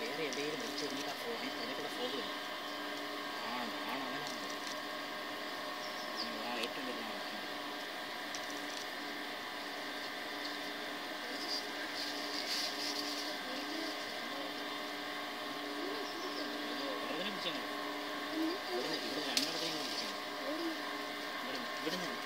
വേറെ എവിടെയും വലിച്ചെറിഞ്ഞിട്ടാ പോകണേ Look that.